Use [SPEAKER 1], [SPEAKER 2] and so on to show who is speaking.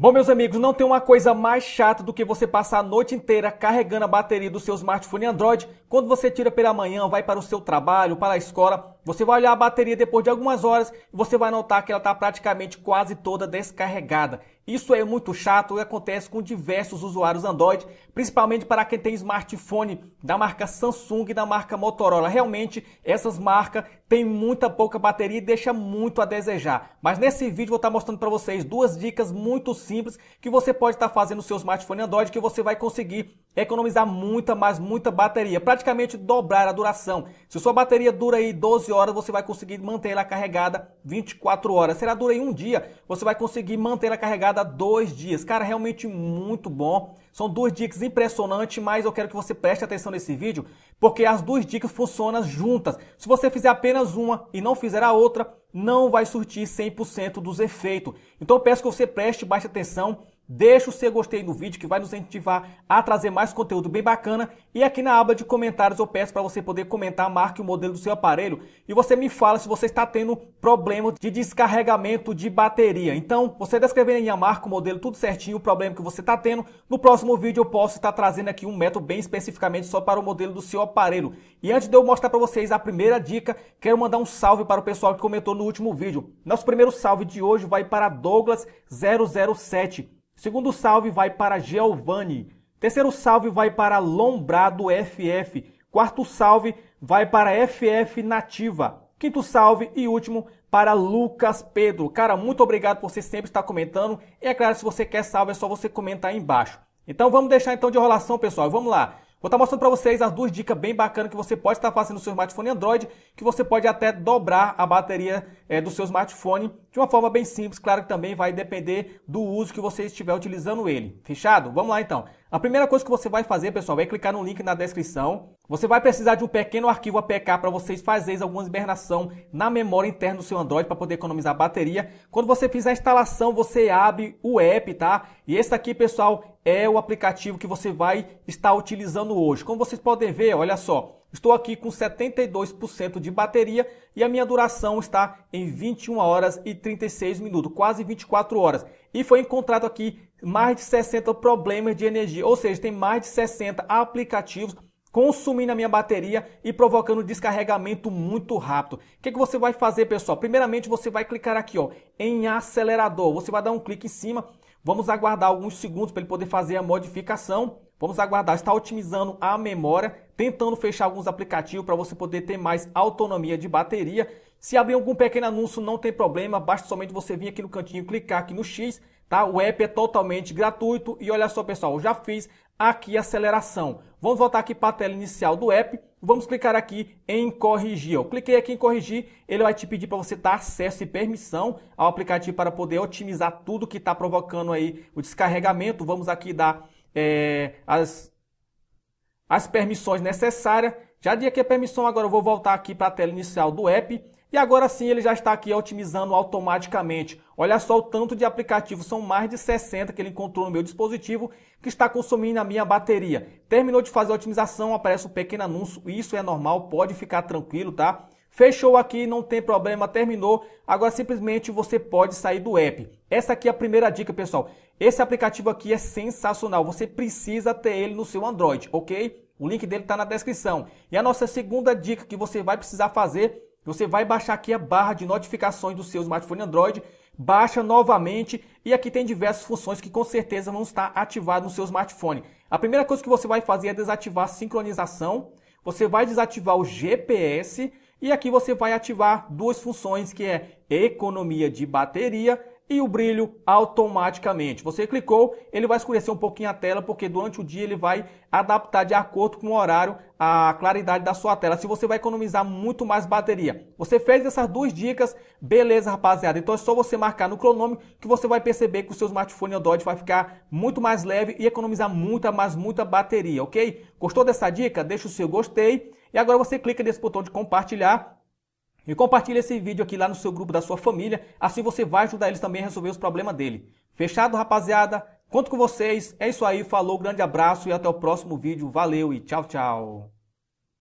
[SPEAKER 1] Bom, meus amigos, não tem uma coisa mais chata do que você passar a noite inteira carregando a bateria do seu smartphone Android. Quando você tira pela manhã, vai para o seu trabalho, para a escola, você vai olhar a bateria depois de algumas horas e você vai notar que ela está praticamente quase toda descarregada. Isso é muito chato e acontece com diversos usuários Android, principalmente para quem tem smartphone da marca Samsung e da marca Motorola. Realmente, essas marcas têm muita pouca bateria e deixa muito a desejar. Mas nesse vídeo vou estar mostrando para vocês duas dicas muito simples que você pode estar fazendo no seu smartphone Android que você vai conseguir economizar muita, mas muita bateria, praticamente dobrar a duração. Se sua bateria dura aí 12 horas, você vai conseguir manter ela carregada 24 horas. Se ela dura aí um dia, você vai conseguir manter ela carregada dois dias. Cara, realmente muito bom. São duas dicas impressionantes, mas eu quero que você preste atenção nesse vídeo, porque as duas dicas funcionam juntas. Se você fizer apenas uma e não fizer a outra, não vai surtir 100% dos efeitos. Então eu peço que você preste baixa atenção Deixa o seu gostei no vídeo que vai nos incentivar a trazer mais conteúdo bem bacana. E aqui na aba de comentários eu peço para você poder comentar, marque o modelo do seu aparelho e você me fala se você está tendo problema de descarregamento de bateria. Então, você descrevendo aí a marca, o modelo, tudo certinho, o problema que você está tendo. No próximo vídeo eu posso estar trazendo aqui um método bem especificamente só para o modelo do seu aparelho. E antes de eu mostrar para vocês a primeira dica, quero mandar um salve para o pessoal que comentou no último vídeo. Nosso primeiro salve de hoje vai para Douglas 007. Segundo salve vai para Giovanni. Terceiro salve vai para Lombrado FF. Quarto salve vai para FF Nativa. Quinto salve e último para Lucas Pedro. Cara, muito obrigado por você sempre estar comentando. E é claro, se você quer salve, é só você comentar aí embaixo. Então vamos deixar então de enrolação, pessoal. Vamos lá. Vou estar mostrando para vocês as duas dicas bem bacanas que você pode estar fazendo no seu smartphone Android, que você pode até dobrar a bateria é, do seu smartphone de uma forma bem simples. Claro que também vai depender do uso que você estiver utilizando ele. Fechado? Vamos lá então. A primeira coisa que você vai fazer, pessoal, é clicar no link na descrição. Você vai precisar de um pequeno arquivo APK para vocês fazerem alguma hibernação na memória interna do seu Android para poder economizar bateria. Quando você fizer a instalação, você abre o app, tá? E esse aqui, pessoal, é o aplicativo que você vai estar utilizando hoje. Como vocês podem ver, olha só, Estou aqui com 72% de bateria e a minha duração está em 21 horas e 36 minutos, quase 24 horas. E foi encontrado aqui mais de 60 problemas de energia, ou seja, tem mais de 60 aplicativos consumindo a minha bateria e provocando descarregamento muito rápido. O que, que você vai fazer, pessoal? Primeiramente, você vai clicar aqui ó, em acelerador. Você vai dar um clique em cima. Vamos aguardar alguns segundos para ele poder fazer a modificação. Vamos aguardar, está otimizando a memória, tentando fechar alguns aplicativos para você poder ter mais autonomia de bateria. Se abrir algum pequeno anúncio, não tem problema, basta somente você vir aqui no cantinho, clicar aqui no X, tá? O app é totalmente gratuito e olha só, pessoal, eu já fiz aqui a aceleração. Vamos voltar aqui para a tela inicial do app, vamos clicar aqui em corrigir. Eu cliquei aqui em corrigir, ele vai te pedir para você dar acesso e permissão ao aplicativo para poder otimizar tudo que está provocando aí o descarregamento. Vamos aqui dar é, as, as permissões necessárias. Já dei aqui a permissão, agora eu vou voltar aqui para a tela inicial do app. E agora sim ele já está aqui otimizando automaticamente. Olha só o tanto de aplicativos, são mais de 60 que ele encontrou no meu dispositivo que está consumindo a minha bateria. Terminou de fazer a otimização, aparece um pequeno anúncio, isso é normal, pode ficar tranquilo, tá? Fechou aqui, não tem problema, terminou. Agora simplesmente você pode sair do app. Essa aqui é a primeira dica, pessoal. Esse aplicativo aqui é sensacional. Você precisa ter ele no seu Android, ok? O link dele está na descrição. E a nossa segunda dica que você vai precisar fazer, você vai baixar aqui a barra de notificações do seu smartphone Android, baixa novamente e aqui tem diversas funções que com certeza vão estar ativadas no seu smartphone. A primeira coisa que você vai fazer é desativar a sincronização, você vai desativar o GPS e aqui você vai ativar duas funções que é economia de bateria e o brilho automaticamente. Você clicou, ele vai escurecer um pouquinho a tela, porque durante o dia ele vai adaptar de acordo com o horário a claridade da sua tela. Se você vai economizar muito mais bateria. Você fez essas duas dicas, beleza, rapaziada. Então é só você marcar no cronômetro que você vai perceber que o seu smartphone Android vai ficar muito mais leve e economizar muita, mas muita bateria, ok? Gostou dessa dica? Deixa o seu gostei. E agora você clica nesse botão de compartilhar e compartilhe esse vídeo aqui lá no seu grupo da sua família, assim você vai ajudar eles também a resolver os problemas dele. Fechado, rapaziada? Conto com vocês. É isso aí, falou, grande abraço e até o próximo vídeo. Valeu e tchau, tchau.